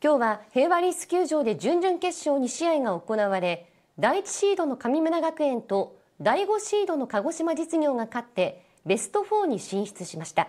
今日は平和リース球場で準々決勝2試合が行われ第1シードの神村学園と第5シードの鹿児島実業が勝ってベスト4に進出しました。